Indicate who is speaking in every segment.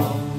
Speaker 1: Oh.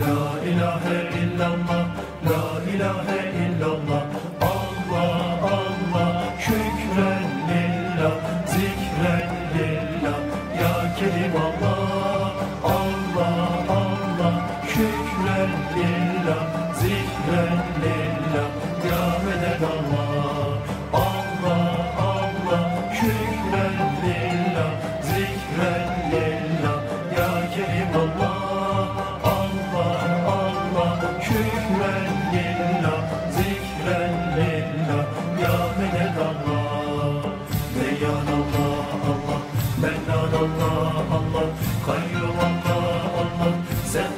Speaker 1: La ilahe illallah la ilahe lillah ya Allah Allah Allah. Şükren lillah zikren ya meded Allah Allah Allah. Şükren lillah zikren lillah ya kerim Allah Allah Allah. Şükren Allah Allah. Kayyum Allah Allah. Sen